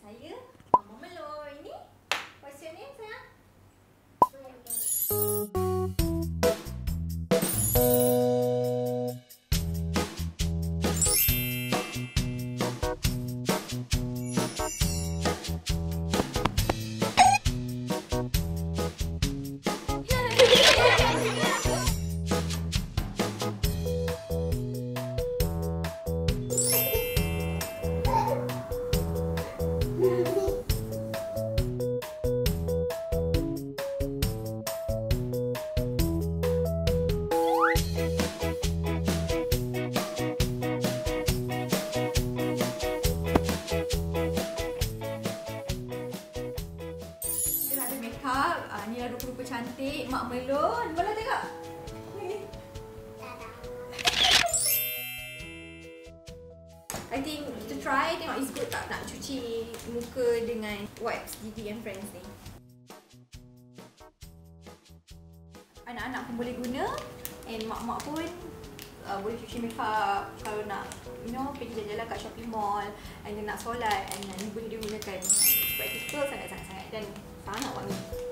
saya Mak Melon. Boleh tengok? I think kita try tengok is good tak nak cuci muka dengan wipes Didi and Friends ni. Anak-anak pun boleh guna and mak-mak pun uh, boleh cuci makeup kalau nak you know pergi jalan-jalan kat shopping mall and nak solat and then boleh digunakan practical sangat-sangat dan I 好啊